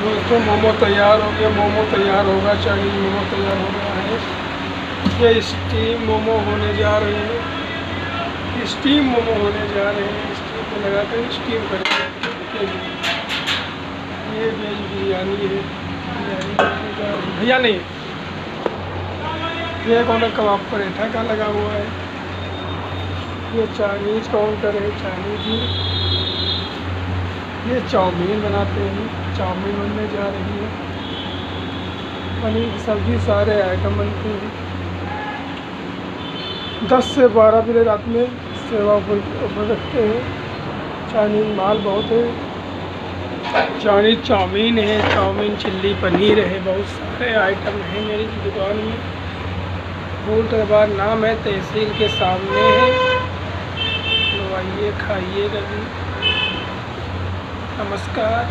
तो मोमो तैयार हो गया, मोमो तैयार होगा, चाइनीज़ मोमो तैयार हो गया है। ये स्टीम मोमो होने जा रहे हैं। स्टीम मोमो होने जा रहे हैं। स्टीम में लगा कर स्टीम करेंगे ये वेज बिरयानी है। बिरयानी हैं। भैया नहीं। ये काउंटर कबाब पराठा का लगा हुआ है। ये चाइनीज़ काउंटर है, चाइनीज़। में ये चाउमीन बनाते हैं। चाउमीन बनने जा रही है। पनीर, सब्ज़ी, सारे आइटम बनते हैं। दस से बारह बजे रात में सेवा पर रखते हैं। चाइनीज़ माल बहुत है। चाइनीज़ चाउमीन है, चाउमीन, चिल्ली, पनीर है, बहुत सारे आइटम हैं मेरी दुकान में। फूल दरबार नाम है, तहसील के सामने है। तो आइए, खाइए कभी। नमस्कार